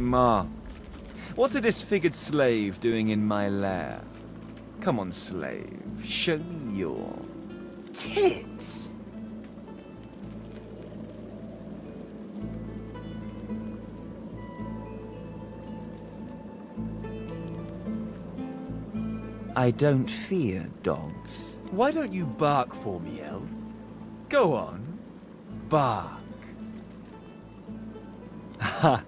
mark. What's a disfigured slave doing in my lair? Come on, slave. Show me your tits. I don't fear dogs. Why don't you bark for me, elf? Go on. Bark. Ha!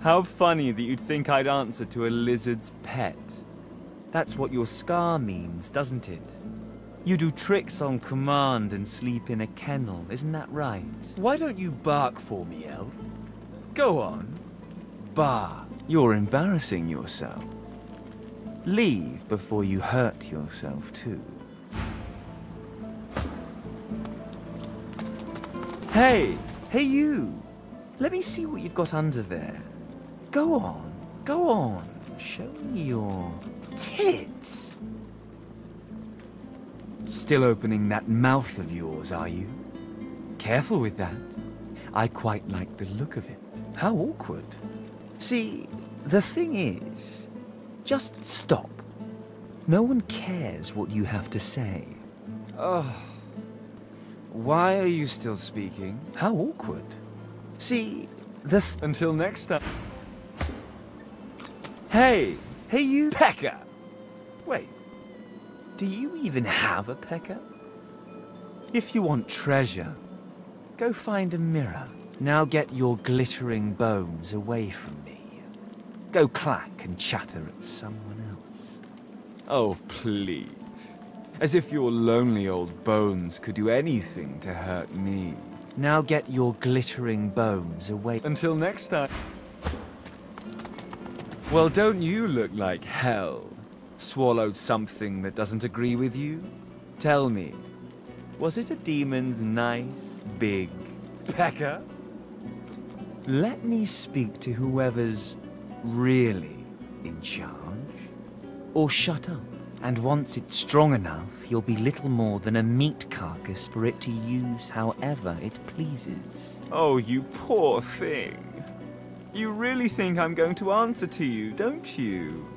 How funny that you'd think I'd answer to a lizard's pet. That's what your scar means, doesn't it? You do tricks on command and sleep in a kennel, isn't that right? Why don't you bark for me, elf? Go on. Bark. You're embarrassing yourself. Leave before you hurt yourself, too. Hey! Hey, you! Let me see what you've got under there. Go on. Go on. Show me your tits. Still opening that mouth of yours, are you? Careful with that. I quite like the look of it. How awkward. See, the thing is, just stop. No one cares what you have to say. Oh. Why are you still speaking? How awkward. See, the th Until next time. Hey! Hey you, Pecker! Wait. Do you even have a Pecker? If you want treasure, go find a mirror. Now get your glittering bones away from me. Go clack and chatter at someone else. Oh, please. As if your lonely old bones could do anything to hurt me. Now get your glittering bones away. Until next time. Well, don't you look like hell? Swallowed something that doesn't agree with you? Tell me, was it a demon's nice, big pecker? Let me speak to whoever's really in charge. Or shut up. And once it's strong enough, you'll be little more than a meat carcass for it to use however it pleases. Oh, you poor thing. You really think I'm going to answer to you, don't you?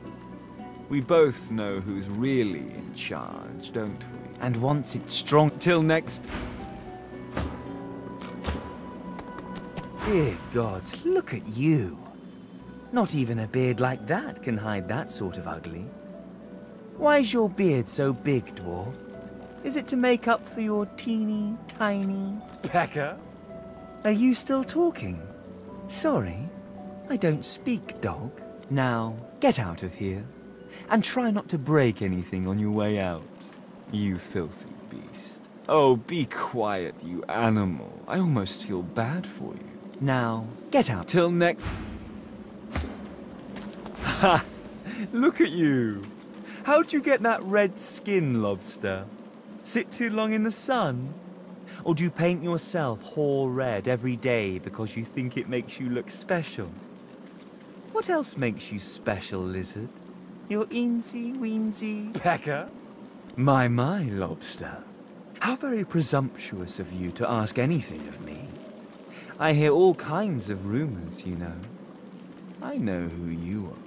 We both know who's really in charge, don't we? And once it's strong... Till next... Dear gods, look at you. Not even a beard like that can hide that sort of ugly. Why's your beard so big, dwarf? Is it to make up for your teeny, tiny... Pecker? Are you still talking? Sorry, I don't speak dog. Now, get out of here. And try not to break anything on your way out. You filthy beast. Oh, be quiet, you animal. I almost feel bad for you. Now, get out. Till next... Ha! Look at you! How'd you get that red skin, lobster? Sit too long in the sun? Or do you paint yourself whore red every day because you think it makes you look special? What else makes you special, lizard? Your eensy weensy pecker? My, my, lobster. How very presumptuous of you to ask anything of me. I hear all kinds of rumors, you know. I know who you are.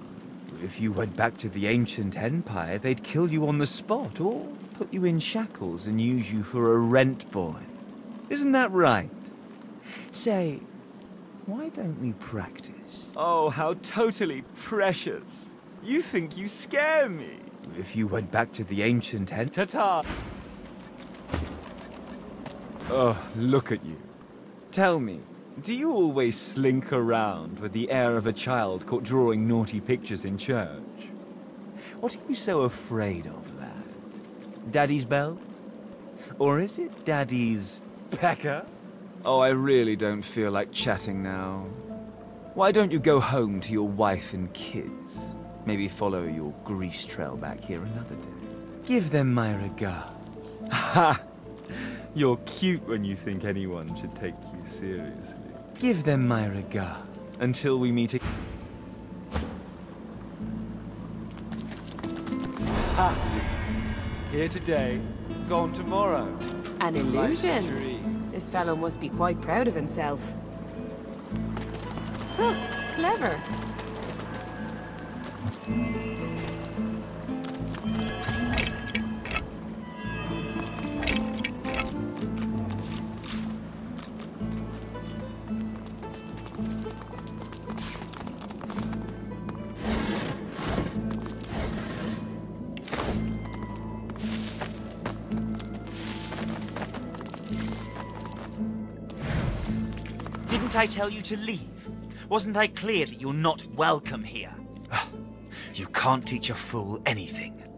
If you went back to the ancient empire, they'd kill you on the spot or put you in shackles and use you for a rent boy. Isn't that right? Say, why don't we practice? Oh, how totally precious. You think you scare me. If you went back to the ancient head... Ta-ta! Oh, look at you. Tell me, do you always slink around with the air of a child caught drawing naughty pictures in church? What are you so afraid of, lad? Daddy's bell? Or is it Daddy's pecker? Oh, I really don't feel like chatting now. Why don't you go home to your wife and kids? Maybe follow your grease trail back here another day. Give them my regards. Ha! You're cute when you think anyone should take you seriously. Give them my regard until we meet again. Ha! Ah. Here today, gone tomorrow. An illusion. This fellow must be quite proud of himself. Huh, clever. I tell you to leave? Wasn't I clear that you're not welcome here? You can't teach a fool anything.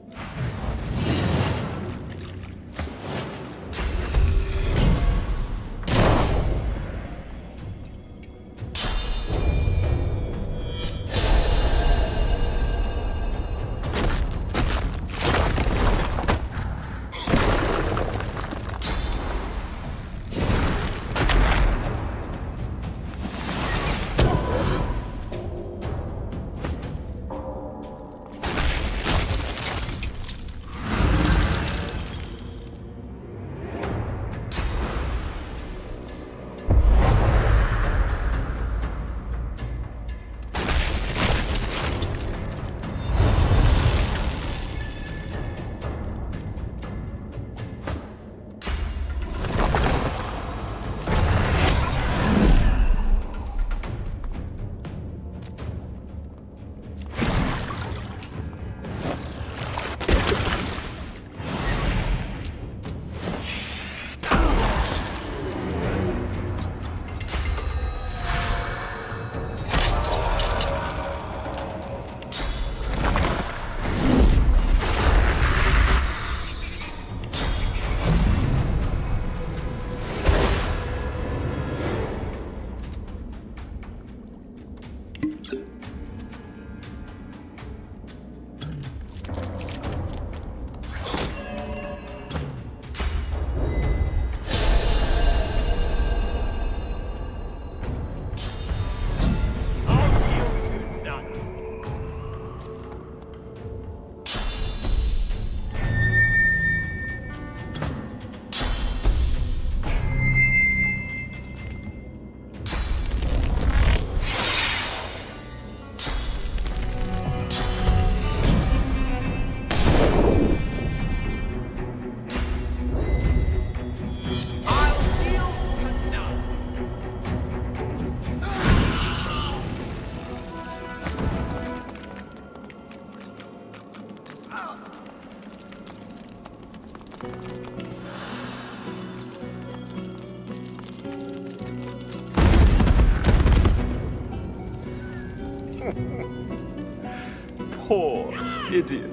Idiot.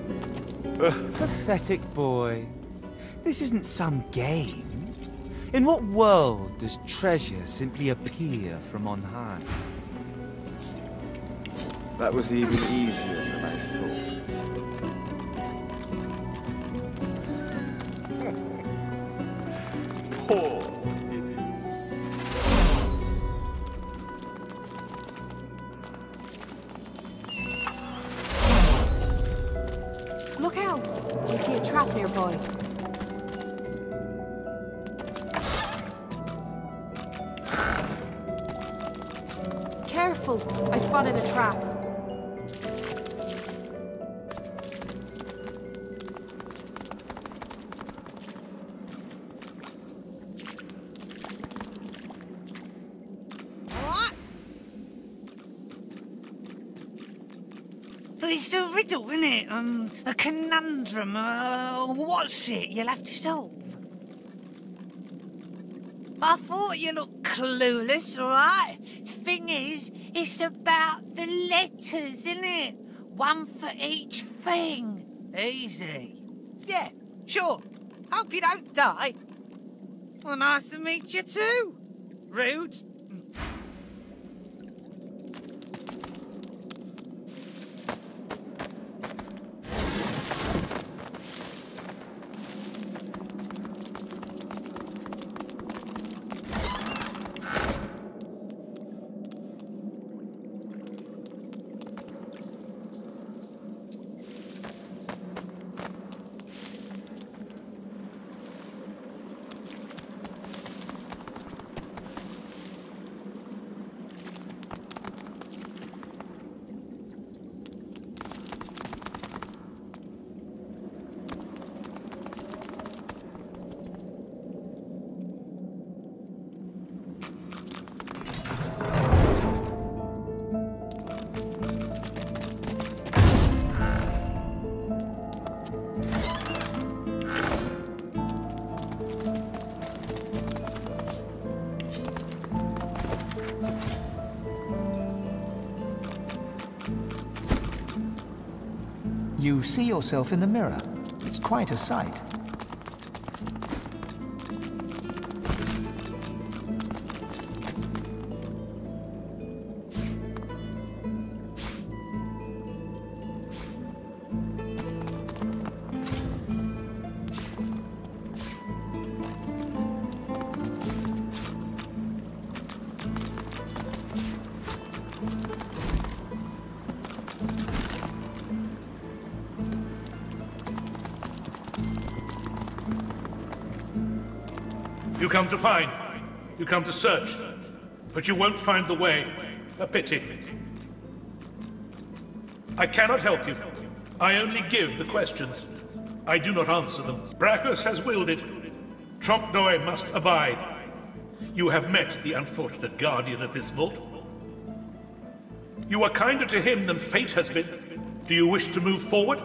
Pathetic boy. This isn't some game. In what world does treasure simply appear from on high? That was even easier than I thought. Out! I see a trap nearby. Careful! I spotted a trap. Uh, what's it you'll have to solve? I thought you looked clueless, alright? Thing is, it's about the letters, isn't it? One for each thing. Easy. Yeah, sure. Hope you don't die. Well, nice to meet you too. Rude. See yourself in the mirror. It's quite a sight. Come to find. You come to search. But you won't find the way. A pity. I cannot help you. I only give the questions. I do not answer them. Braccus has willed it. Trompe must abide. You have met the unfortunate guardian of this vault. You are kinder to him than fate has been. Do you wish to move forward?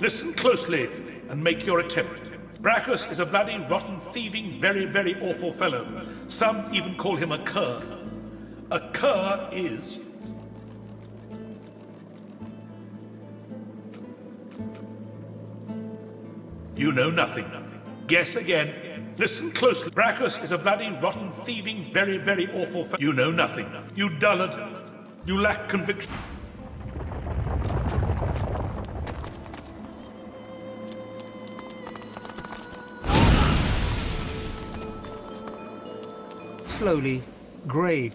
Listen closely and make your attempt. Braccus is a bloody, rotten, thieving, very, very awful fellow. Some even call him a cur. A cur is. You know nothing. Guess again. Listen closely. Braccus is a bloody, rotten, thieving, very, very awful fellow. You know nothing. You dullard. You lack conviction. Slowly, grave.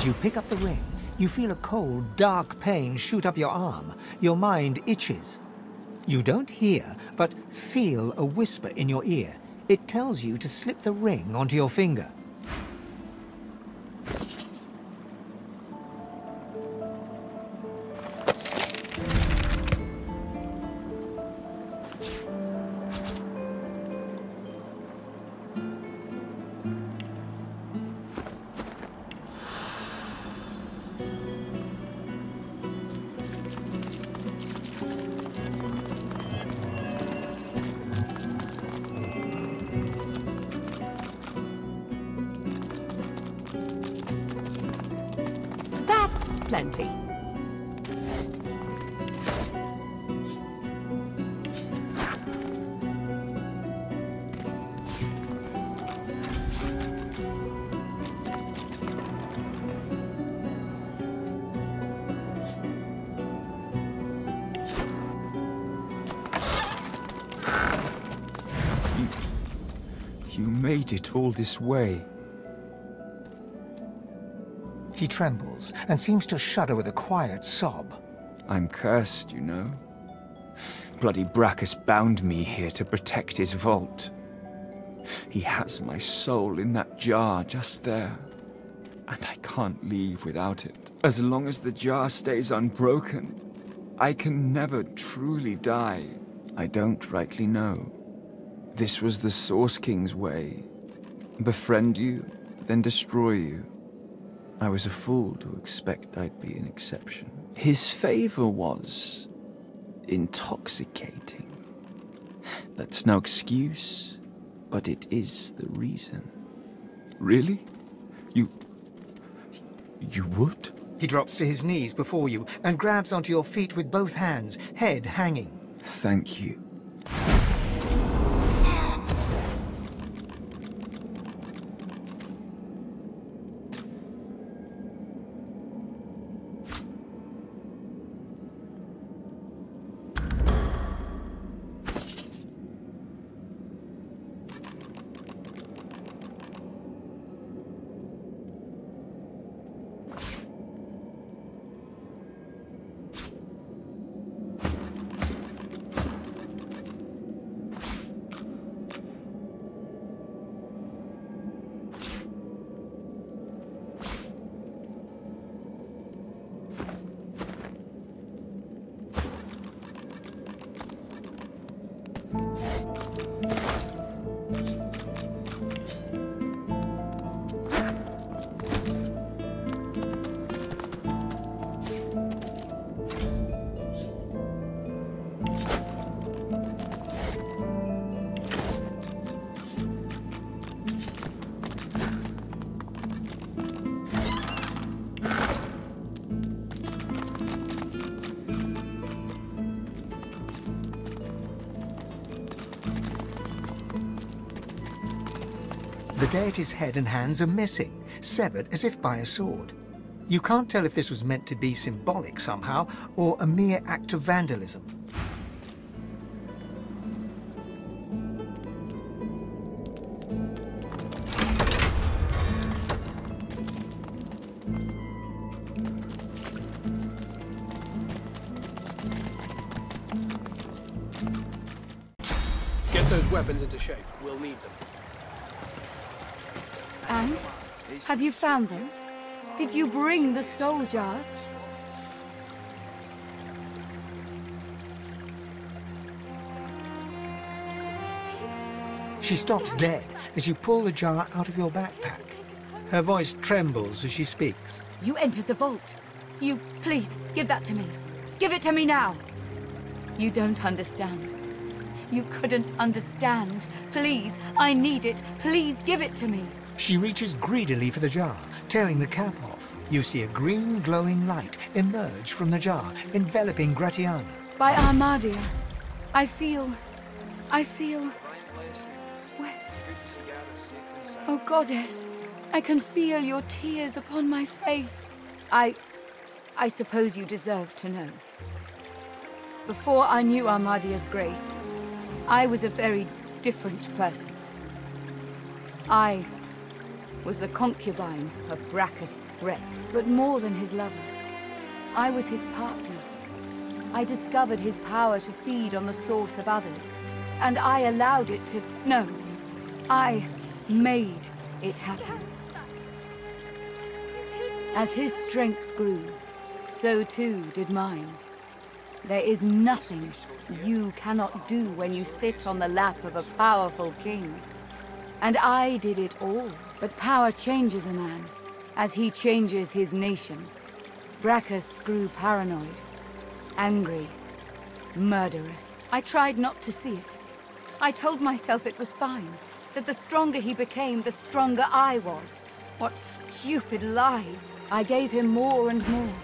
As you pick up the ring, you feel a cold, dark pain shoot up your arm. Your mind itches. You don't hear, but feel a whisper in your ear. It tells you to slip the ring onto your finger. This way. He trembles and seems to shudder with a quiet sob. I'm cursed, you know. Bloody Braccus bound me here to protect his vault. He has my soul in that jar just there. And I can't leave without it. As long as the jar stays unbroken, I can never truly die. I don't rightly know. This was the Source King's way. Befriend you, then destroy you. I was a fool to expect I'd be an exception. His favor was intoxicating. That's no excuse, but it is the reason. Really? You. You would? He drops to his knees before you and grabs onto your feet with both hands, head hanging. Thank you. Deity's head and hands are missing, severed as if by a sword. You can't tell if this was meant to be symbolic somehow, or a mere act of vandalism. Get those weapons into shape. We'll need them. Have you found them? Did you bring the soul jars? She stops dead as you pull the jar out of your backpack. Her voice trembles as she speaks. You entered the vault. You, please, give that to me. Give it to me now. You don't understand. You couldn't understand. Please, I need it. Please give it to me. She reaches greedily for the jar, tearing the cap off. You see a green glowing light emerge from the jar, enveloping Gratiana. By Amadia, I feel. I feel. wet. Oh, goddess, I can feel your tears upon my face. I. I suppose you deserve to know. Before I knew Amadia's grace, I was a very different person. I was the concubine of Braccus Rex, but more than his lover. I was his partner. I discovered his power to feed on the source of others, and I allowed it to. No, I made it happen. As his strength grew, so too did mine. There is nothing you cannot do when you sit on the lap of a powerful king. And I did it all. But power changes a man, as he changes his nation. Braccus grew paranoid, angry, murderous. I tried not to see it. I told myself it was fine, that the stronger he became, the stronger I was. What stupid lies! I gave him more and more,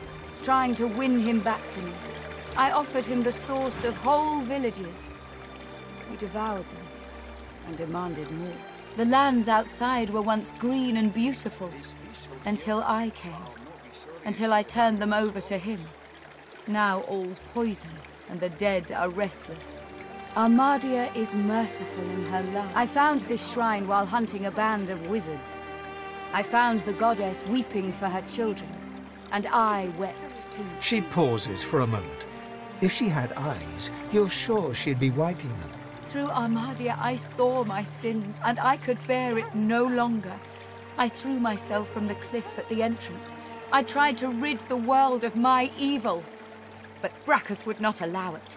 trying to win him back to me. I offered him the source of whole villages. He devoured them and demanded more. The lands outside were once green and beautiful, until I came, until I turned them over to him. Now all's poison, and the dead are restless. Amadia is merciful in her love. I found this shrine while hunting a band of wizards. I found the goddess weeping for her children, and I wept too. She pauses for a moment. If she had eyes, you're sure she'd be wiping them. Through Amadia, I saw my sins, and I could bear it no longer. I threw myself from the cliff at the entrance. I tried to rid the world of my evil. But Braccus would not allow it.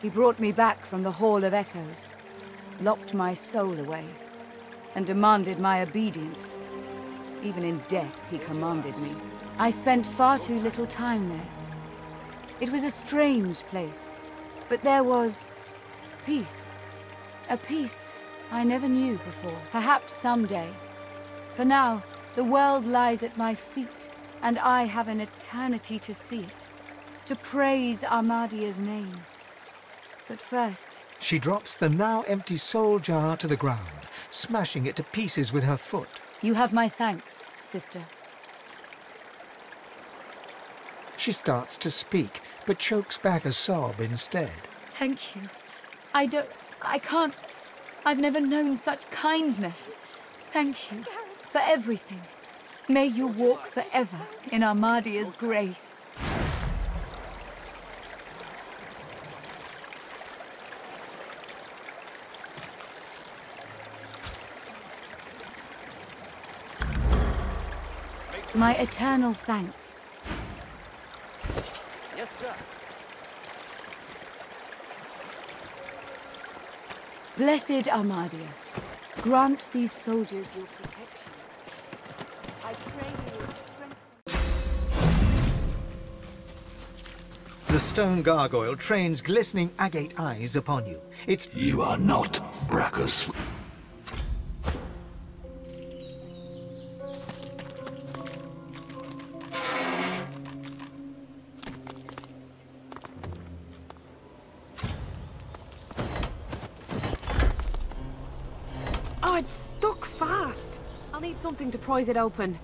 He brought me back from the Hall of Echoes, locked my soul away, and demanded my obedience. Even in death, he commanded me. I spent far too little time there. It was a strange place, but there was peace. A peace I never knew before. Perhaps someday. For now, the world lies at my feet, and I have an eternity to see it, to praise Amadia's name. But first, She drops the now empty soul jar to the ground, smashing it to pieces with her foot. you have my thanks, sister. She starts to speak, but chokes back a sob instead. Thank you. I don't. I can't. I've never known such kindness. Thank you for everything. May you walk forever in Amadia's grace. My eternal thanks. Yes, sir. Blessed Amadia, grant these soldiers your protection. I pray you will strengthen. The stone gargoyle trains glistening agate eyes upon you. Its You are not Braccus. To prise it open.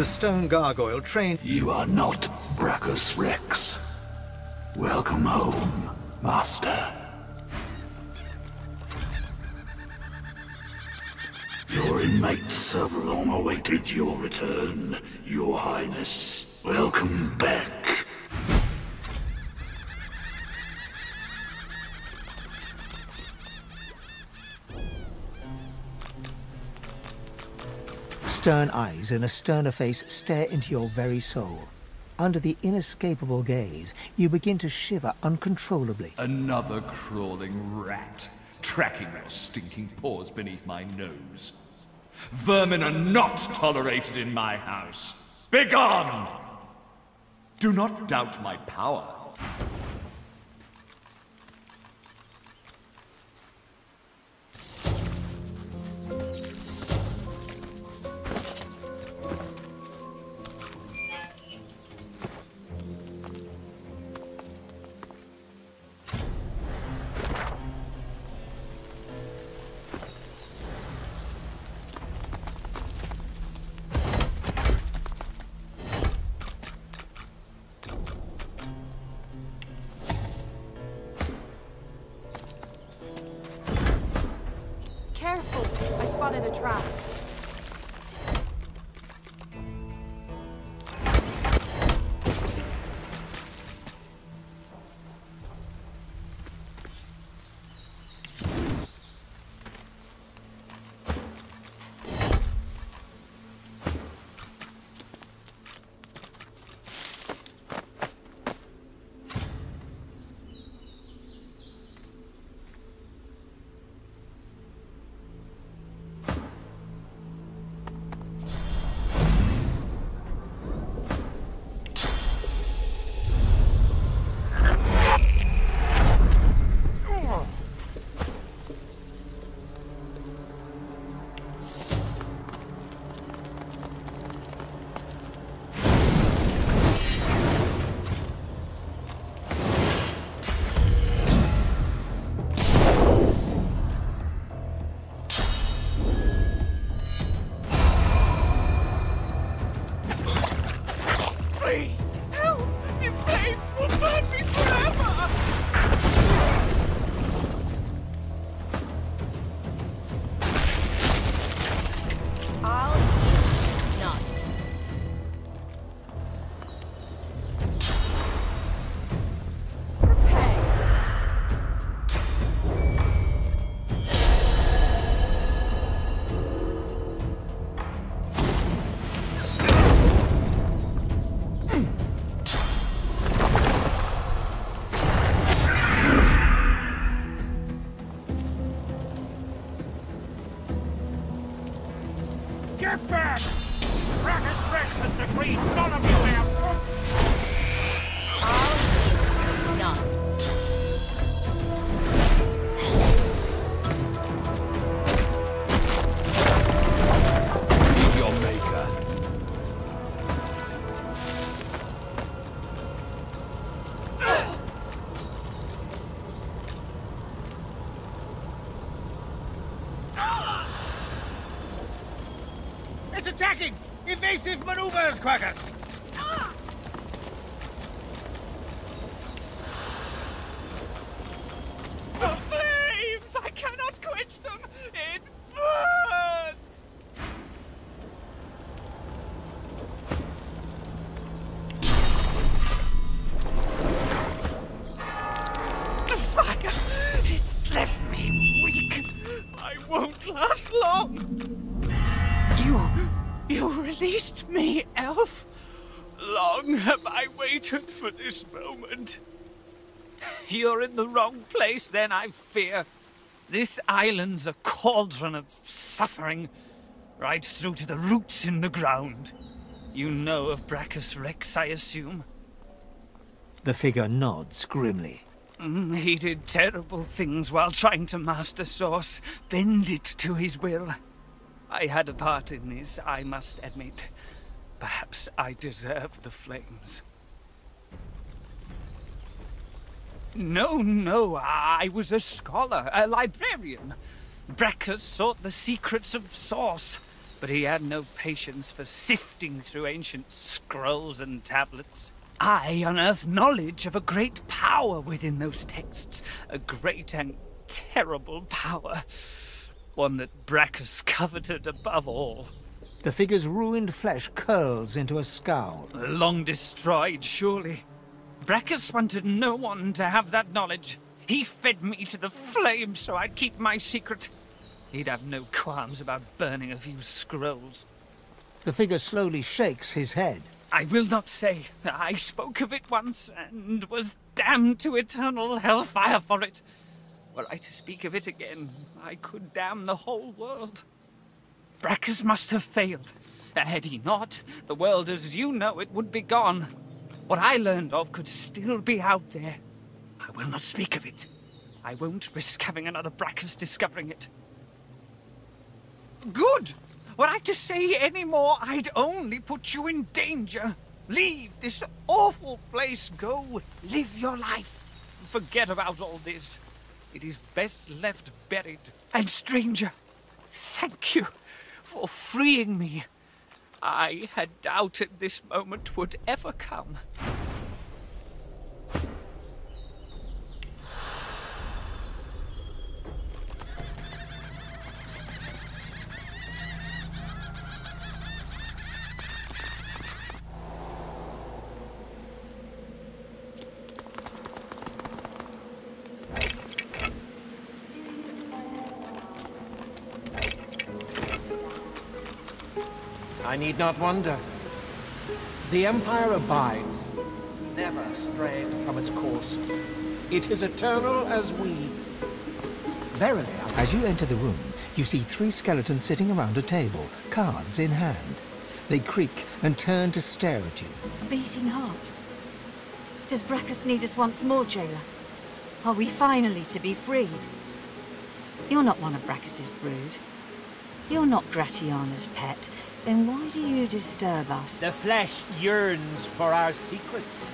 The stone gargoyle trains You are not Braccus Rex. Welcome home, Master. Your inmates have long awaited your return, Your Highness. Welcome back. Stern eyes and a sterner face stare into your very soul. Under the inescapable gaze, you begin to shiver uncontrollably. Another crawling rat, tracking their stinking paws beneath my nose. Vermin are not tolerated in my house. Begone! Do not doubt my power. Trap. The wrong place, then, I fear. This island's a cauldron of suffering, right through to the roots in the ground. You know of Braccus Rex, I assume? The figure nods grimly. Mm, he did terrible things while trying to master Source, bend it to his will. I had a part in this, I must admit. Perhaps I deserve the flames. No, no, I was a scholar, a librarian. Braccus sought the secrets of Source, but he had no patience for sifting through ancient scrolls and tablets. I unearthed knowledge of a great power within those texts, a great and terrible power, one that Braccus coveted above all. The figure's ruined flesh curls into a scowl. Long destroyed, surely. Braccus wanted no one to have that knowledge. He fed me to the flames so I'd keep my secret. He'd have no qualms about burning a few scrolls. The figure slowly shakes his head. I will not say. I spoke of it once and was damned to eternal hellfire for it. Were I to speak of it again, I could damn the whole world. Braccus must have failed. Had he not, the world as you know it would be gone. What I learned of could still be out there. I will not speak of it. I won't risk having another Braccus discovering it. Good! Were I to say any more, I'd only put you in danger. Leave this awful place. Go live your life. Forget about all this. It is best left buried. And stranger, thank you for freeing me. I had doubted this moment would ever come. Need not wonder. The Empire abides, never straying from its course. It is eternal as we. Verily, As you enter the room, you see three skeletons sitting around a table, cards in hand. They creak and turn to stare at you. A Beating heart. Does Braccus need us once more, jailer? Are we finally to be freed? You're not one of Braccus's brood. You're not Gratiana's pet. Then why do you disturb us? The flesh yearns for our secrets.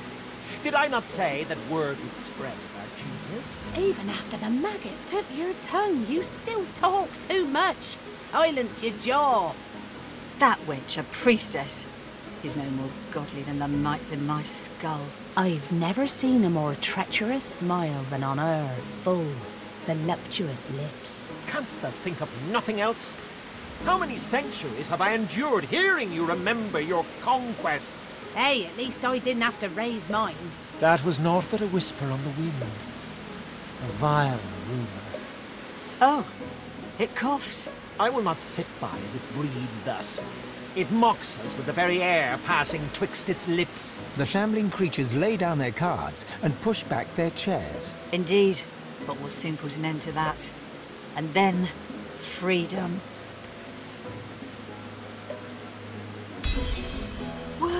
Did I not say that word would spread of our genius? Even after the maggots took your tongue, you still talk too much. Silence your jaw. That witch, a priestess. is no more godly than the mites in my skull. I've never seen a more treacherous smile than on her full, voluptuous lips. Canst thou think of nothing else? How many centuries have I endured hearing you remember your conquests? Hey, at least I didn't have to raise mine. That was naught but a whisper on the wind. A vile rumour. Oh, it coughs. I will not sit by as it breathes thus. It mocks us with the very air passing twixt its lips. The shambling creatures lay down their cards and push back their chairs. Indeed, but we'll soon put an end to that. And then, freedom.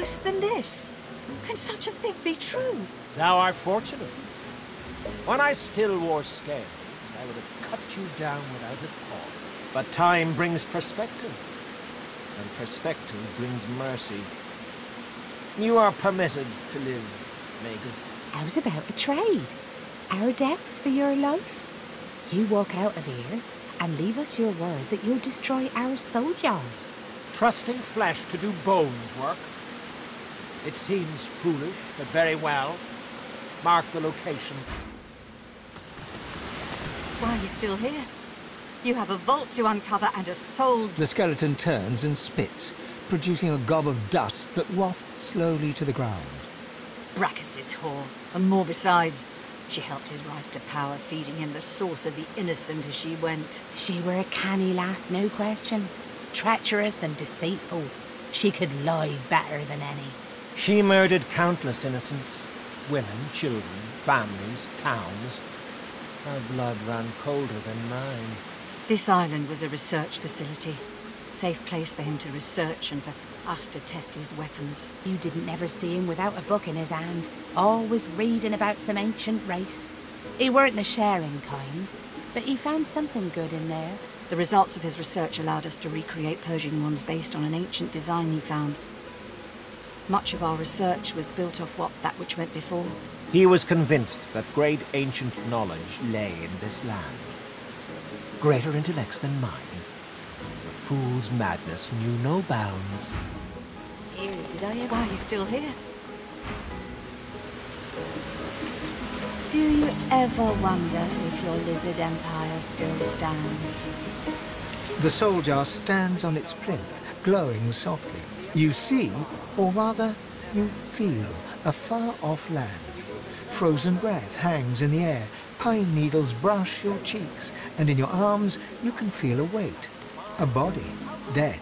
Worse than this? Can such a thing be true? Thou art fortunate. When I still wore scales, I would have cut you down without a thought. But time brings perspective, and perspective brings mercy. You are permitted to live, Magus. I was about a trade? Our deaths for your life? You walk out of here and leave us your word that you'll destroy our soul jars. Trusting flesh to do bones work? It seems foolish, but very well. Mark the location. Why are you still here? You have a vault to uncover and a soul... The skeleton turns and spits, producing a gob of dust that wafts slowly to the ground. Braccus's whore, and more besides. She helped his rise to power, feeding him the source of the innocent as she went. She were a canny lass, no question. Treacherous and deceitful. She could lie better than any. She murdered countless innocents. Women, children, families, towns. Her blood ran colder than mine. This island was a research facility. Safe place for him to research and for us to test his weapons. You didn't never see him without a book in his hand, always reading about some ancient race. He weren't the sharing kind, but he found something good in there. The results of his research allowed us to recreate Persian ones based on an ancient design he found. Much of our research was built off what that which went before. He was convinced that great ancient knowledge lay in this land. Greater intellects than mine. The fool's madness knew no bounds. Here, did I ever... Why are you still here? Do you ever wonder if your lizard empire still stands? The soul jar stands on its plinth, glowing softly. You see, or rather, you feel, a far-off land. Frozen breath hangs in the air, pine needles brush your cheeks, and in your arms you can feel a weight. A body, dead.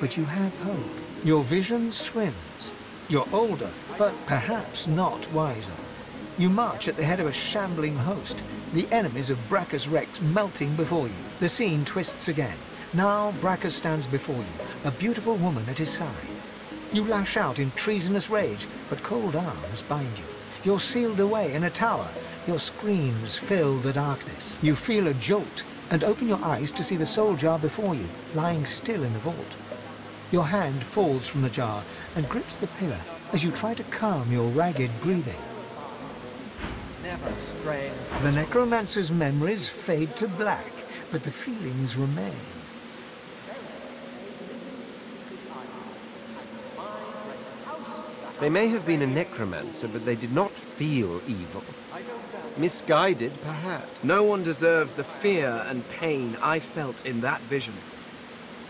But you have hope. Your vision swims. You're older, but perhaps not wiser. You march at the head of a shambling host, the enemies of Braccus Rex melting before you. The scene twists again. Now Braccus stands before you, a beautiful woman at his side. You lash out in treasonous rage, but cold arms bind you. You're sealed away in a tower. Your screams fill the darkness. You feel a jolt and open your eyes to see the soul jar before you, lying still in the vault. Your hand falls from the jar and grips the pillar as you try to calm your ragged breathing. Never The necromancer's memories fade to black, but the feelings remain. They may have been a necromancer, but they did not feel evil. Misguided, perhaps. No one deserves the fear and pain I felt in that vision.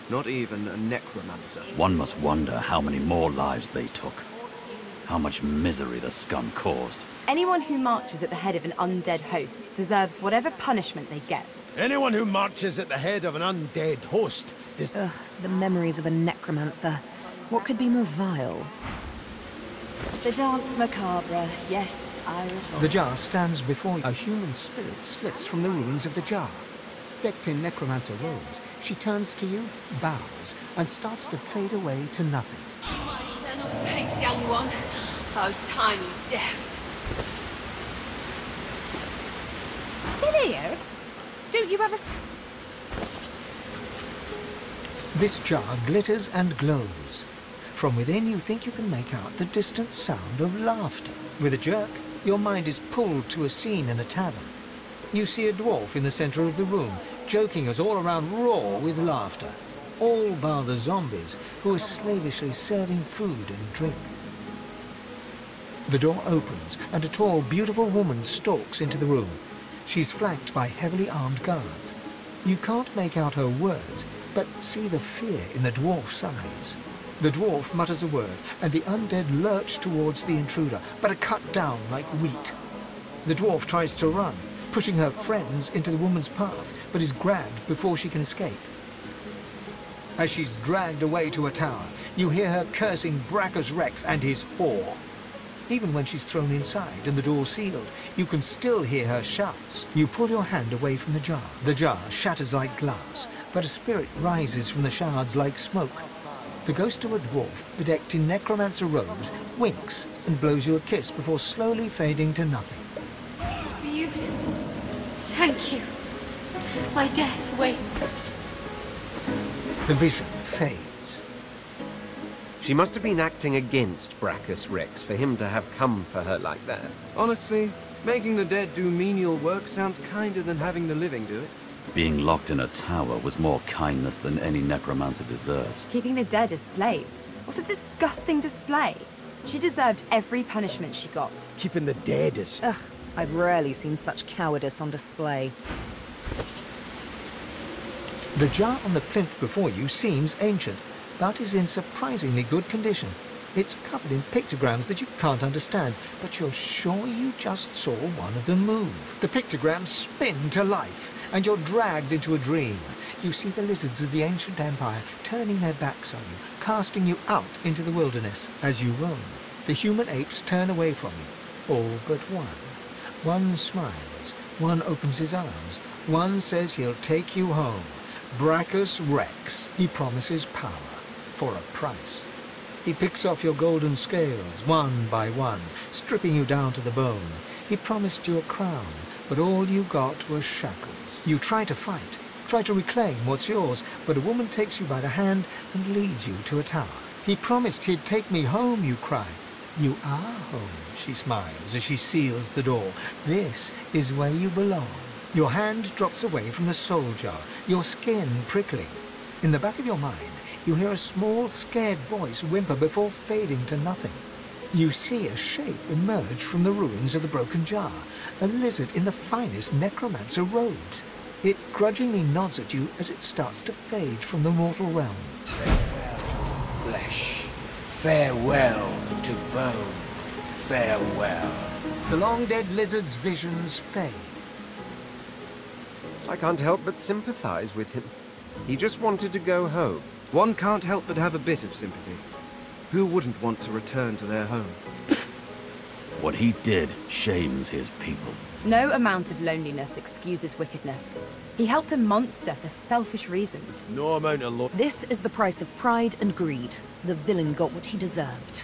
Not even a necromancer. One must wonder how many more lives they took. How much misery the scum caused. Anyone who marches at the head of an undead host deserves whatever punishment they get. Anyone who marches at the head of an undead host does... Ugh, the memories of a necromancer. What could be more vile? The dance macabre, yes, I recall. The jar stands before you. A human spirit slips from the ruins of the jar. Decked in necromancer robes, she turns to you, bows, and starts to fade away to nothing. Oh, my Eternal thanks, young one. Oh, tiny death. Still here? Don't you ever... This jar glitters and glows. From within, you think you can make out the distant sound of laughter. With a jerk, your mind is pulled to a scene in a tavern. You see a dwarf in the center of the room, joking us all around roar with laughter. all bar the zombies, who are slavishly serving food and drink. The door opens, and a tall, beautiful woman stalks into the room. She's flanked by heavily armed guards. You can't make out her words, but see the fear in the dwarf's eyes. The dwarf mutters a word, and the undead lurch towards the intruder, but are cut down like wheat. The dwarf tries to run, pushing her friends into the woman's path, but is grabbed before she can escape. As she's dragged away to a tower, you hear her cursing Braccus Rex and his whore. Even when she's thrown inside and the door sealed, you can still hear her shouts. You pull your hand away from the jar. The jar shatters like glass, but a spirit rises from the shards like smoke. The ghost of a dwarf, bedecked in necromancer robes, winks and blows you a kiss before slowly fading to nothing. Beautiful. Thank you. My death waits. The vision fades. She must have been acting against Braccus Rex for him to have come for her like that. Honestly, making the dead do menial work sounds kinder than having the living do it. Being locked in a tower was more kindness than any necromancer deserves. Keeping the dead as slaves. What a disgusting display. She deserved every punishment she got. Keeping the dead as... Ugh, I've rarely seen such cowardice on display. The jar on the plinth before you seems ancient, but is in surprisingly good condition. It's covered in pictograms that you can't understand, but you're sure you just saw one of them move. The pictograms spin to life, and you're dragged into a dream. You see the lizards of the ancient empire turning their backs on you, casting you out into the wilderness. As you roam, the human apes turn away from you, all but one. One smiles, one opens his arms, one says he'll take you home. Braccus Rex. He promises power for a price. He picks off your golden scales, one by one, stripping you down to the bone. He promised you a crown, but all you got was shackles. You try to fight, try to reclaim what's yours, but a woman takes you by the hand and leads you to a tower. He promised he'd take me home, you cry. You are home, she smiles as she seals the door. This is where you belong. Your hand drops away from the soul jar, your skin prickling. In the back of your mind, you hear a small, scared voice whimper before fading to nothing. You see a shape emerge from the ruins of the broken jar, a lizard in the finest necromancer robes. It grudgingly nods at you as it starts to fade from the mortal realm. Farewell to Flesh. Farewell to bone. Farewell. The long-dead lizard's visions fade. I can't help but sympathize with him. He just wanted to go home. One can't help but have a bit of sympathy. Who wouldn't want to return to their home? What he did shames his people. No amount of loneliness excuses wickedness. He helped a monster for selfish reasons. No amount of lo- This is the price of pride and greed. The villain got what he deserved.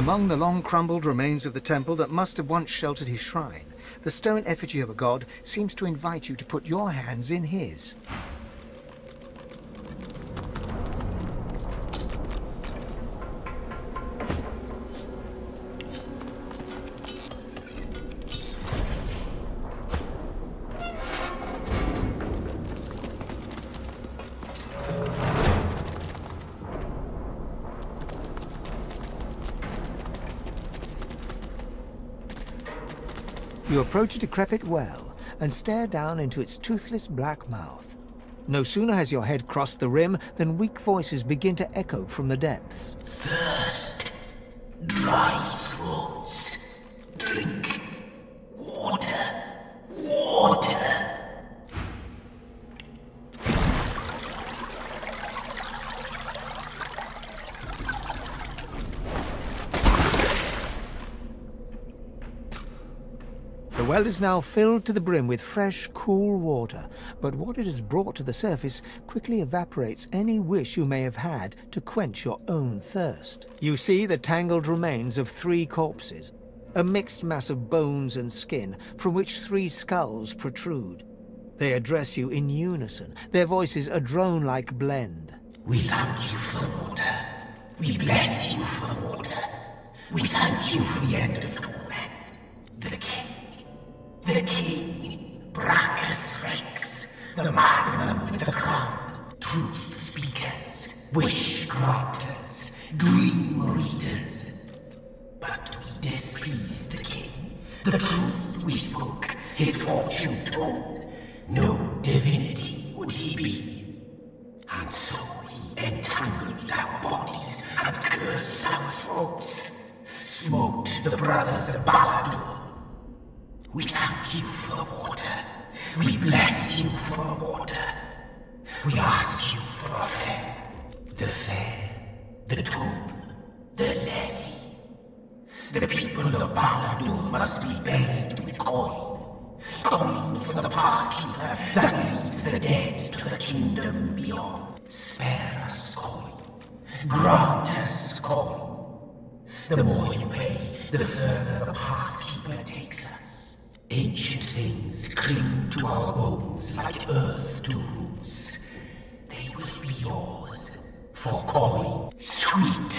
Among the long-crumbled remains of the temple that must have once sheltered his shrine, the stone effigy of a god seems to invite you to put your hands in his. You approach a decrepit well and stare down into its toothless black mouth. No sooner has your head crossed the rim than weak voices begin to echo from the depths. Well is now filled to the brim with fresh, cool water, but what it has brought to the surface quickly evaporates any wish you may have had to quench your own thirst. You see the tangled remains of three corpses, a mixed mass of bones and skin from which three skulls protrude. They address you in unison, their voices a drone-like blend. We thank you for the water. We bless you for the water. We thank you for the end of. The king. Braccus Rex. The madman with the crown. Truth speakers. Wish granters. Dream readers. But we displeased the king. The truth we spoke. His fortune told. No divinity would he be. And so he entangled our bodies and cursed our throats. smote the brothers of Baladur. We thank you for the water. We bless you for the water. We ask you for a fair. The fair, the tomb, the levy. The people of Baladur must be buried with coin. Coin for the pathkeeper that leads the dead to the kingdom beyond. Spare us coin. Grant us coin. The more you pay, the further the pathkeeper takes. Ancient things cling to our bones like earth to roots. They will be yours for coin, sweet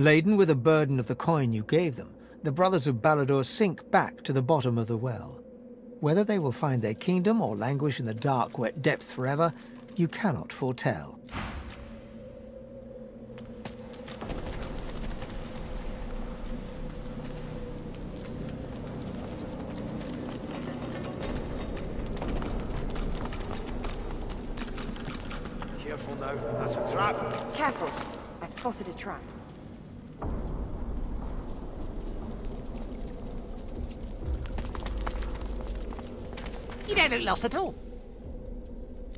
Laden with a burden of the coin you gave them, the brothers of Baladur sink back to the bottom of the well. Whether they will find their kingdom or languish in the dark, wet depths forever, you cannot foretell. Careful now, that's a trap. Careful. I've spotted a trap. You don't look lost at all.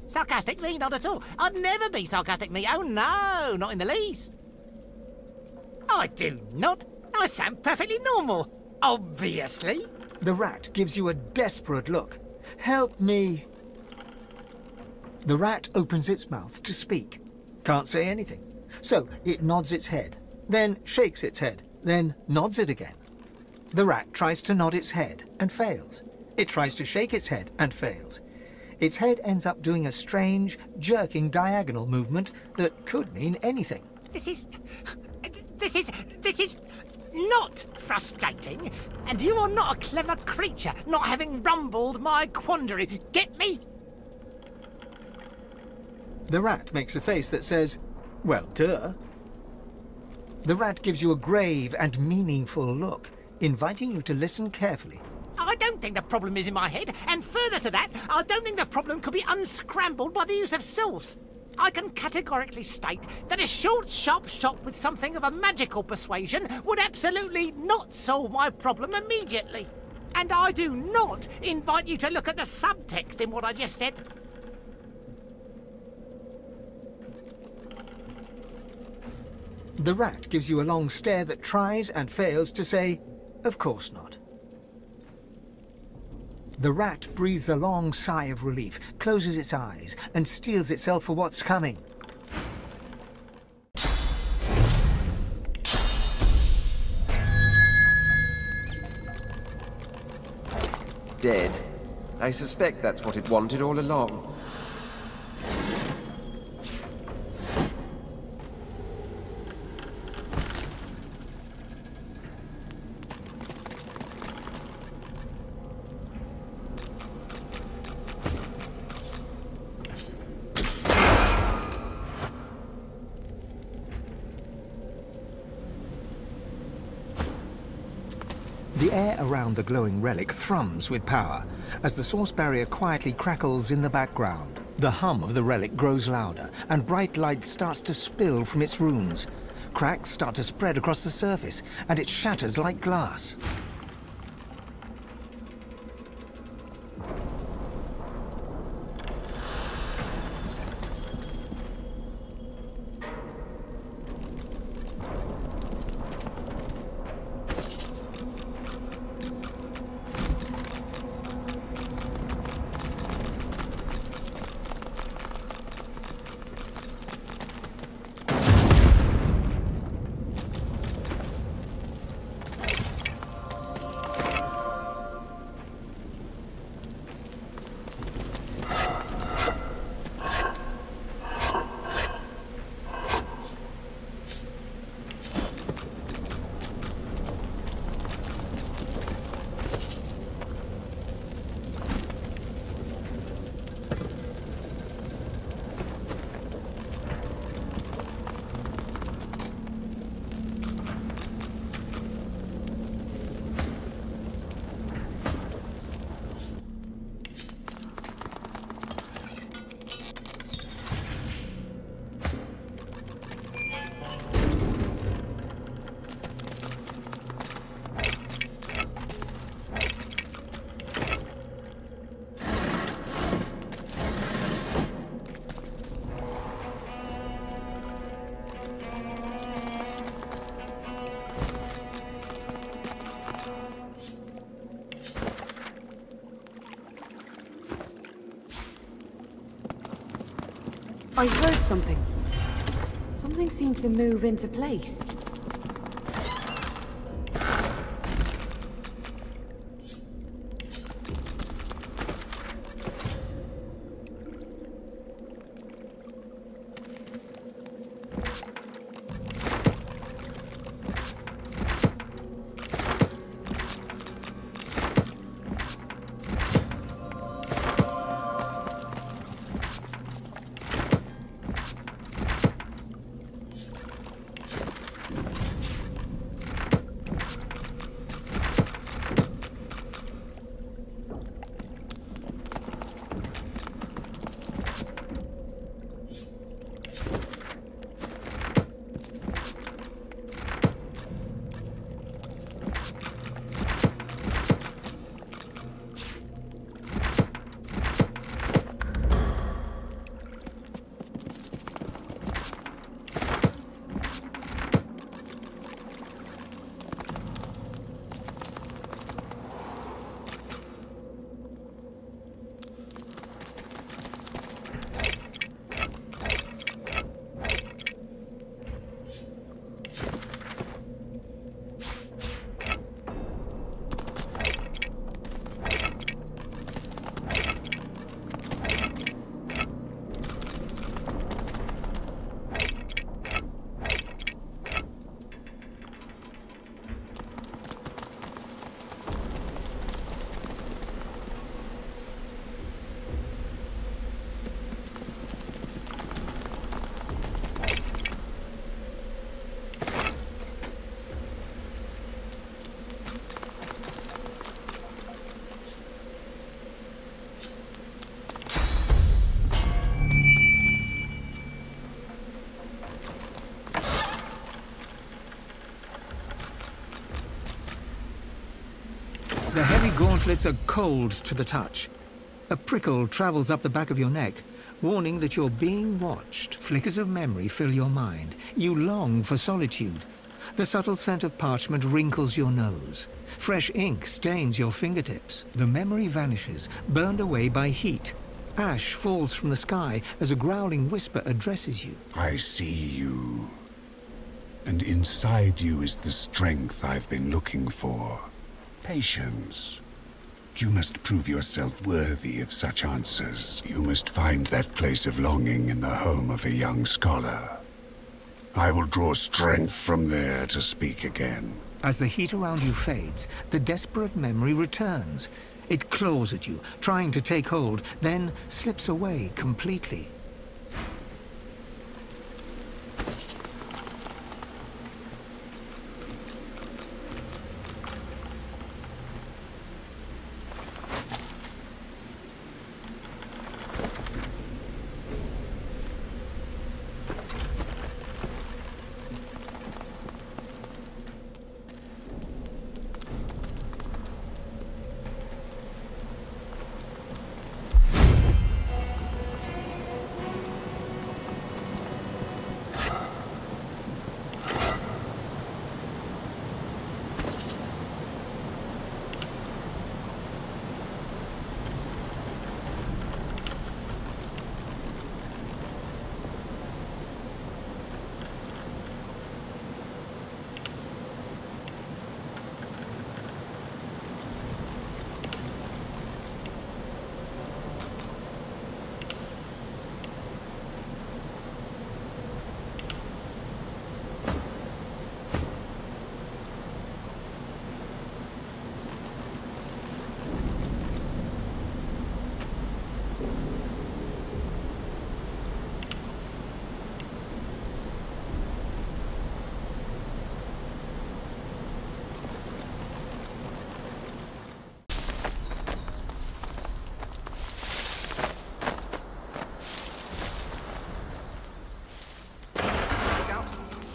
Sarcastic me? Not at all. I'd never be sarcastic me. Oh no, not in the least. I do not. I sound perfectly normal. Obviously. The rat gives you a desperate look. Help me! The rat opens its mouth to speak. Can't say anything. So it nods its head, then shakes its head, then nods it again. The rat tries to nod its head and fails. It tries to shake its head and fails. Its head ends up doing a strange, jerking diagonal movement that could mean anything. This is. This is. This is not frustrating. And you are not a clever creature, not having rumbled my quandary. Get me? The rat makes a face that says, well, duh. The rat gives you a grave and meaningful look, inviting you to listen carefully. I don't think the problem is in my head, and further to that, I don't think the problem could be unscrambled by the use of source. I can categorically state that a short, sharp shot with something of a magical persuasion would absolutely not solve my problem immediately. And I do not invite you to look at the subtext in what I just said. The rat gives you a long stare that tries and fails to say, of course not. The rat breathes a long sigh of relief, closes its eyes, and steels itself for what's coming. Dead. I suspect that's what it wanted all along. Around the glowing relic thrums with power as the source barrier quietly crackles in the background. The hum of the relic grows louder, and bright light starts to spill from its runes. Cracks start to spread across the surface, and it shatters like glass. I heard something. Something seemed to move into place. Gauntlets are cold to the touch. A prickle travels up the back of your neck, warning that you're being watched. Flickers of memory fill your mind. You long for solitude. The subtle scent of parchment wrinkles your nose. Fresh ink stains your fingertips. The memory vanishes, burned away by heat. Ash falls from the sky as a growling whisper addresses you. I see you. And inside you is the strength I've been looking for. Patience. You must prove yourself worthy of such answers. You must find that place of longing in the home of a young scholar. I will draw strength from there to speak again. As the heat around you fades, the desperate memory returns. It claws at you, trying to take hold, then slips away completely.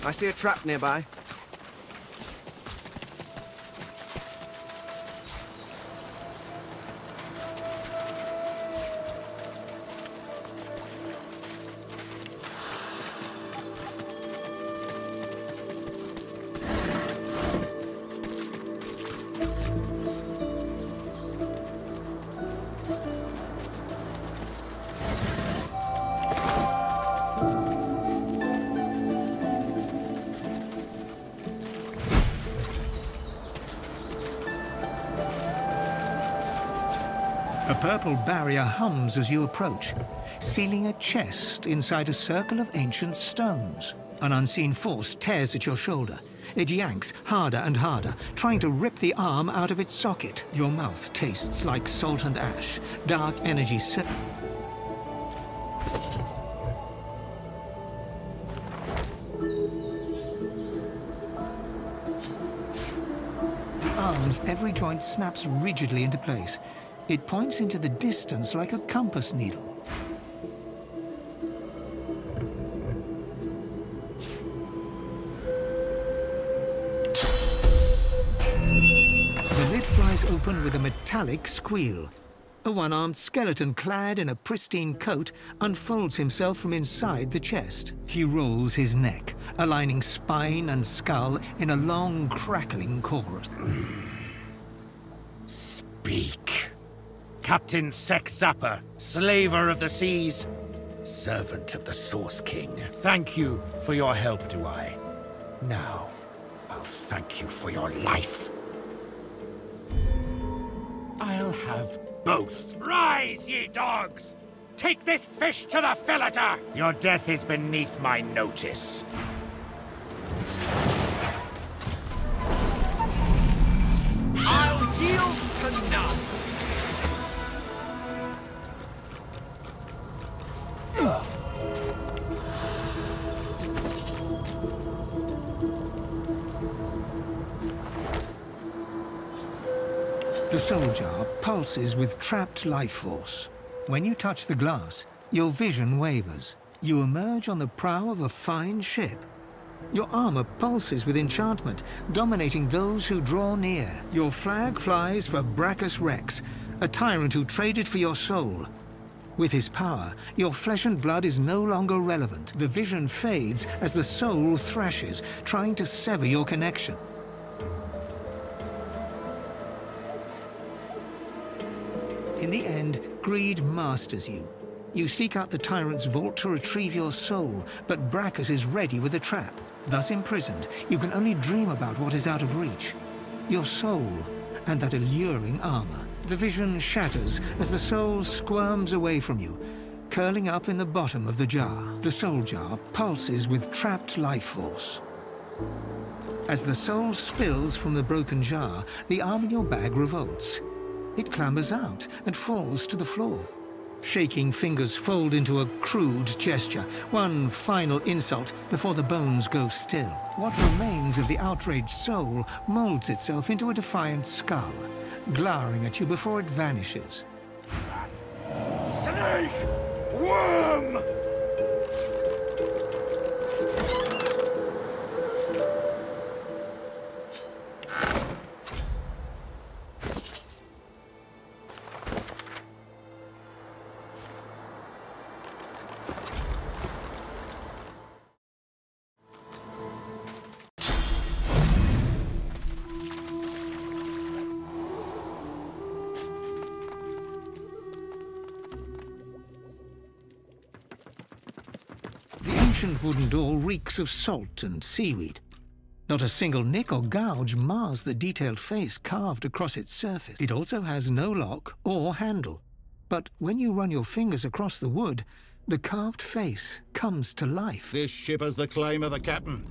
I see a trap nearby. Purple barrier hums as you approach, sealing a chest inside a circle of ancient stones. An unseen force tears at your shoulder. It yanks harder and harder, trying to rip the arm out of its socket. Your mouth tastes like salt and ash. Dark energy... Every joint snaps rigidly into place. It points into the distance like a compass needle. The lid flies open with a metallic squeal. A one-armed skeleton clad in a pristine coat unfolds himself from inside the chest. He rolls his neck, aligning spine and skull in a long, crackling chorus. Speak. Captain Sek Zappa, slaver of the seas, servant of the Source King. Thank you for your help, do I? Now, I'll thank you for your life. I'll have both. Rise, ye dogs! Take this fish to the filleter! Your death is beneath my notice. I'll yield to none. The soul jar pulses with trapped life force. When you touch the glass, your vision wavers. You emerge on the prow of a fine ship. Your armor pulses with enchantment, dominating those who draw near. Your flag flies for Braccus Rex, a tyrant who traded for your soul. With his power, your flesh and blood is no longer relevant. The vision fades as the soul thrashes, trying to sever your connection. In the end, greed masters you. You seek out the tyrant's vault to retrieve your soul, but Braccus is ready with a trap. Thus imprisoned, you can only dream about what is out of reach. Your soul, and that alluring armor. The vision shatters as the soul squirms away from you, curling up in the bottom of the jar. The soul jar pulses with trapped life force. As the soul spills from the broken jar, the arm in your bag revolts. It clambers out and falls to the floor. Shaking fingers fold into a crude gesture, one final insult before the bones go still. What remains of the outraged soul molds itself into a defiant skull, glowering at you before it vanishes. Snake! Worm! Wooden door reeks of salt and seaweed. Not a single nick or gouge mars the detailed face carved across its surface. It also has no lock or handle. But when you run your fingers across the wood, the carved face comes to life. This ship has the claim of a captain.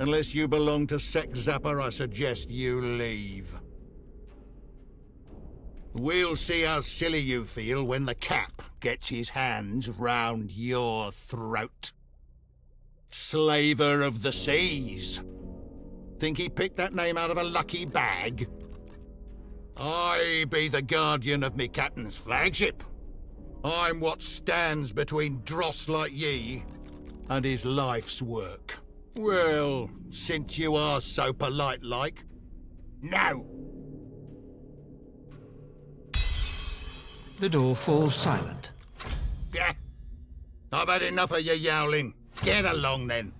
Unless you belong to Sek Zappa, I suggest you leave. We'll see how silly you feel when the cap gets his hands round your throat. Slaver of the Seas. Think he picked that name out of a lucky bag? I be the guardian of me captain's flagship. I'm what stands between dross like ye and his life's work. Well, since you are so polite like. No! The door falls silent. Yeah. I've had enough of your yowling. Get along then.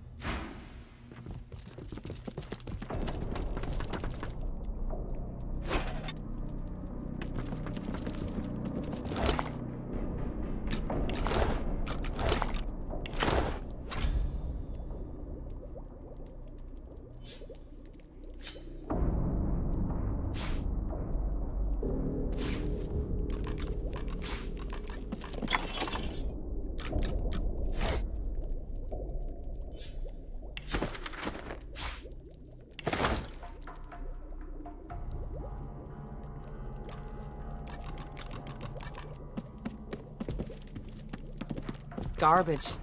Garbage.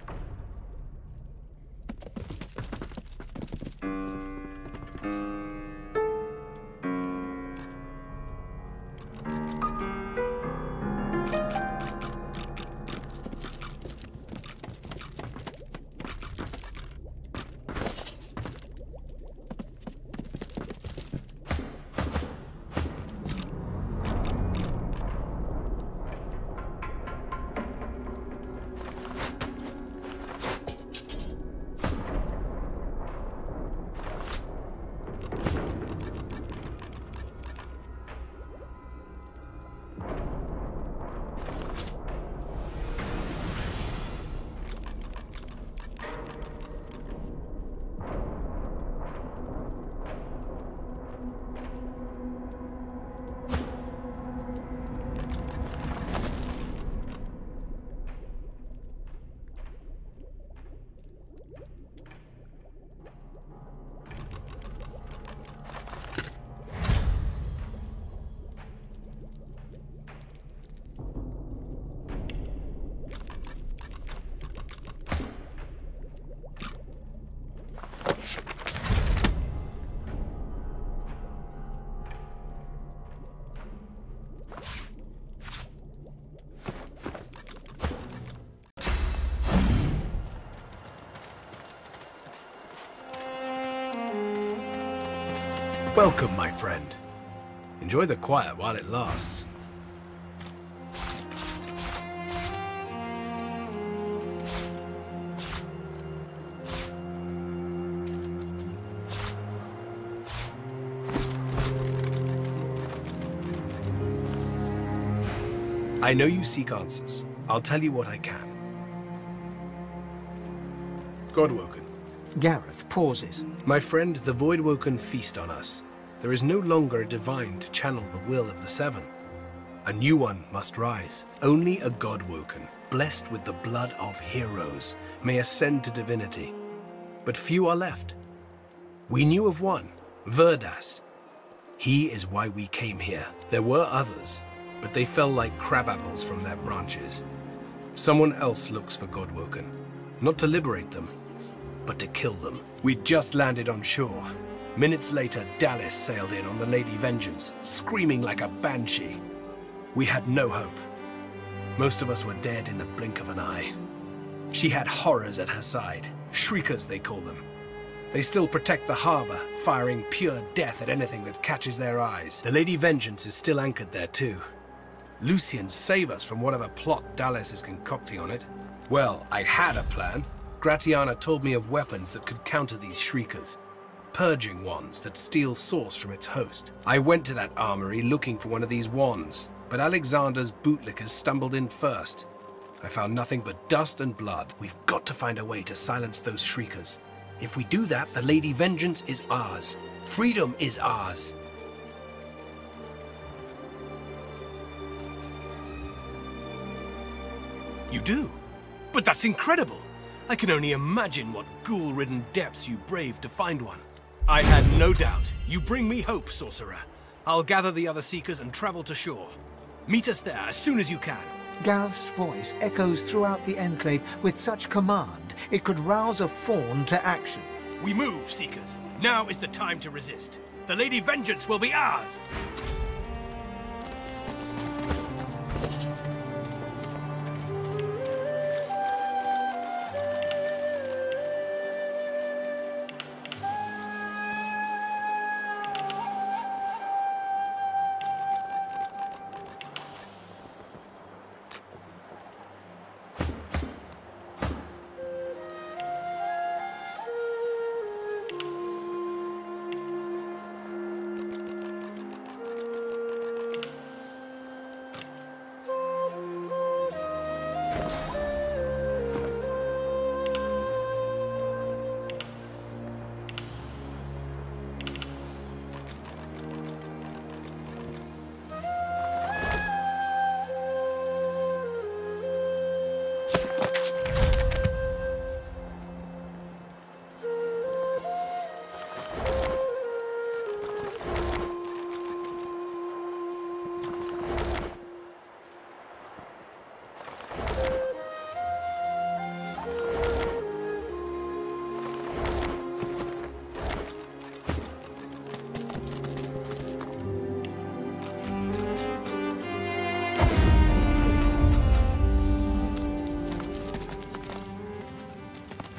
Welcome, my friend. Enjoy the quiet while it lasts. I know you seek answers. I'll tell you what I can. Godwoken. Gareth pauses. My friend, the Voidwoken feast on us. There is no longer a divine to channel the will of the Seven. A new one must rise. Only a Godwoken, blessed with the blood of heroes, may ascend to divinity. But few are left. We knew of one, Verdas. He is why we came here. There were others, but they fell like crabapples from their branches. Someone else looks for Godwoken, not to liberate them, but to kill them. We'd just landed on shore. Minutes later, Dallis sailed in on the Lady Vengeance, screaming like a banshee. We had no hope. Most of us were dead in the blink of an eye. She had horrors at her side, shriekers they call them. They still protect the harbor, firing pure death at anything that catches their eyes. The Lady Vengeance is still anchored there too. Lucian, save us from whatever plot Dallis is concocting on it. Well, I had a plan. Gratiana told me of weapons that could counter these shriekers. Purging wands that steal source from its host. I went to that armory looking for one of these wands, but Alexander's bootlickers stumbled in first. I found nothing but dust and blood. We've got to find a way to silence those shriekers. If we do that, the Lady Vengeance is ours. Freedom is ours. You do? But that's incredible! I can only imagine what ghoul-ridden depths you braved to find one. I had no doubt. You bring me hope, sorcerer. I'll gather the other seekers and travel to shore. Meet us there as soon as you can. Gareth's voice echoes throughout the Enclave with such command, it could rouse a fawn to action. We move, Seekers. Now is the time to resist. The Lady Vengeance will be ours!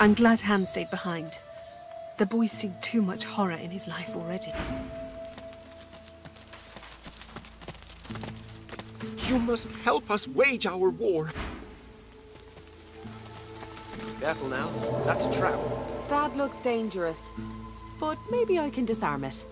I'm glad Han stayed behind. The boy's seen too much horror in his life already. You must help us wage our war. Careful now. That's a trap. That looks dangerous. But maybe I can disarm it.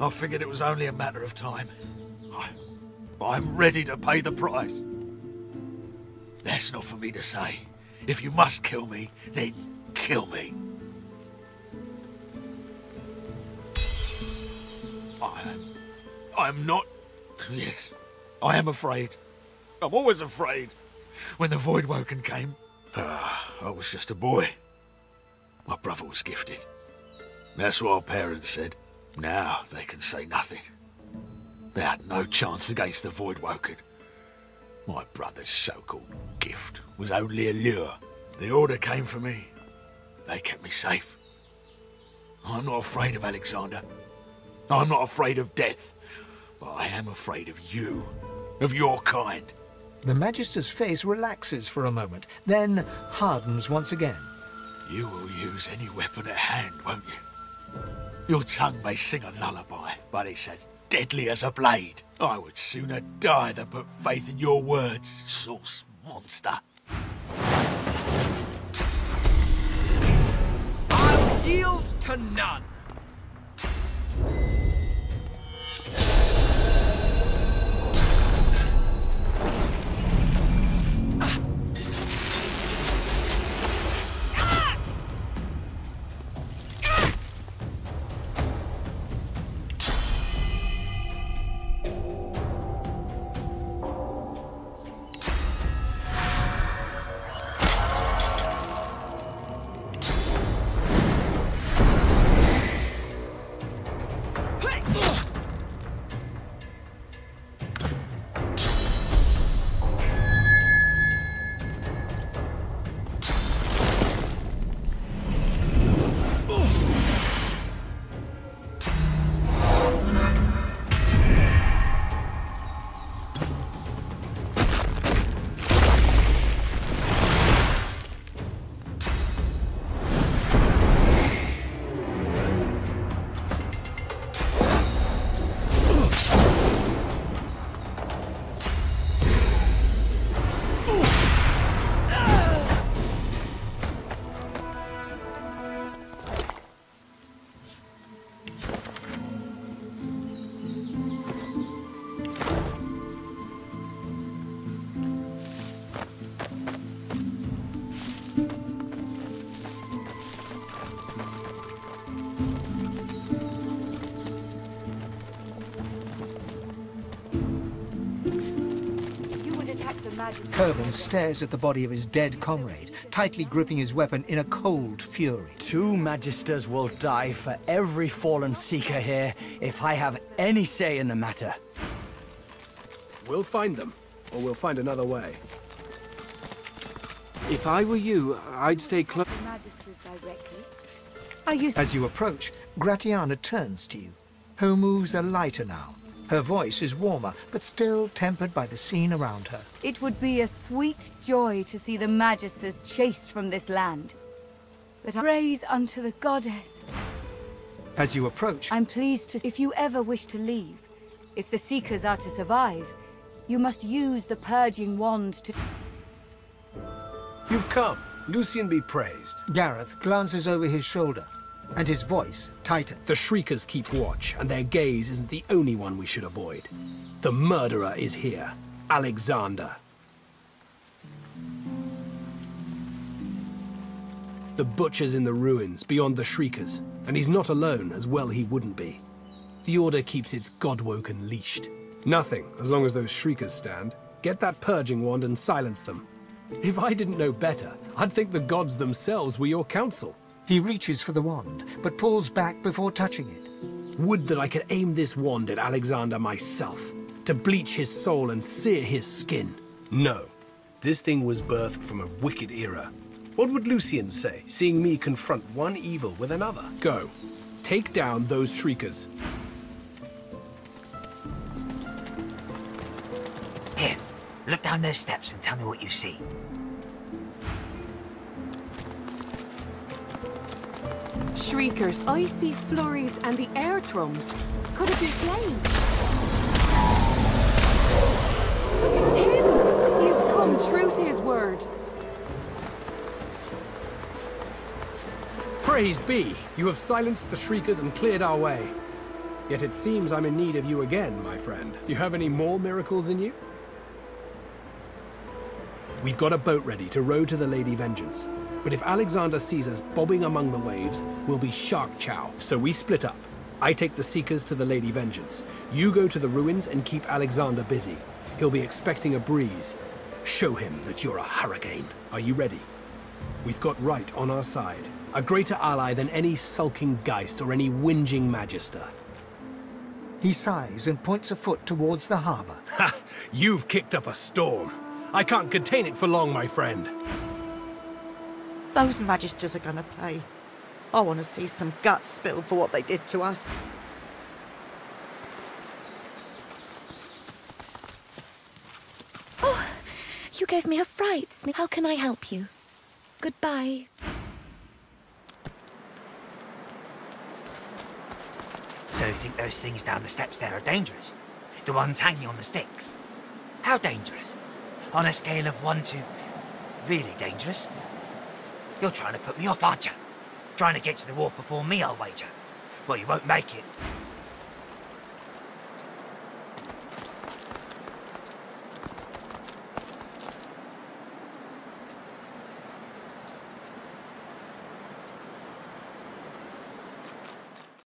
I figured it was only a matter of time. I, I'm ready to pay the price. That's not for me to say. If you must kill me, then kill me. I am. I'm not. Yes, I am afraid. I'm always afraid. When the Void Woken came, ah, I was just a boy. My brother was gifted. That's what our parents said. Now they can say nothing. They had no chance against the Void Woken. My brother's so-called gift was only a lure. The Order came for me. They kept me safe. I'm not afraid of Alexander. I'm not afraid of death. But I am afraid of you. Of your kind. The Magister's face relaxes for a moment, then hardens once again. You will use any weapon at hand, won't you? Your tongue may sing a lullaby, but it's as deadly as a blade. I would sooner die than put faith in your words, Source monster. I'll yield to none. The Majesty. Kerban stares at the body of his dead comrade, tightly gripping his weapon in a cold fury. Two Magisters will die for every fallen Seeker here if I have any say in the matter. We'll find them, or we'll find another way. If I were you, I'd stay close. Magisters directly. Are you... As you approach, Gratiana turns to you. Her moves are lighter now, Her voice is warmer, but still tempered by the scene around her. It would be a sweet joy to see the Magisters chased from this land. But I praise unto the goddess. As you approach, I'm pleased to... If you ever wish to leave, if the Seekers are to survive, you must use the Purging Wand to... You've come. Lucian be praised. Gareth glances over his shoulder, and his voice tightened. The Shriekers keep watch, and their gaze isn't the only one we should avoid. The murderer is here. Alexander. The butcher's in the ruins, beyond the Shriekers, and he's not alone, as well he wouldn't be. The Order keeps its Godwoken leashed. Nothing, as long as those Shriekers stand. Get that purging wand and silence them. If I didn't know better, I'd think the gods themselves were your counsel. He reaches for the wand, but pulls back before touching it. Would that I could aim this wand at Alexander myself, to bleach his soul and sear his skin. No. This thing was birthed from a wicked era. What would Lucian say, seeing me confront one evil with another? Go. Take down those Shriekers. Here, look down those steps and tell me what you see. Shriekers, icy flurries, and the air drums. Could it be flames? Look, it's him! He has come true to his word. Praise be! You have silenced the Shriekers and cleared our way. Yet it seems I'm in need of you again, my friend. Do you have any more miracles in you? We've got a boat ready to row to the Lady Vengeance. But if Alexander sees us bobbing among the waves, we'll be shark chow. So we split up. I take the Seekers to the Lady Vengeance. You go to the ruins and keep Alexander busy. He'll be expecting a breeze. Show him that you're a hurricane. Are you ready? We've got right on our side. A greater ally than any sulking Geist or any whinging Magister. He sighs and points a foot towards the harbor. Ha! You've kicked up a storm. I can't contain it for long, my friend. Those Magisters are gonna pay. I want to see some guts spilled for what they did to us. Oh, you gave me a fright. Smith. How can I help you? Goodbye. So you think those things down the steps there are dangerous? The ones hanging on the sticks? How dangerous? On a scale of one to really dangerous? You're trying to put me off, aren't you? Trying to get to the wharf before me, I'll wager. Well, you won't make it.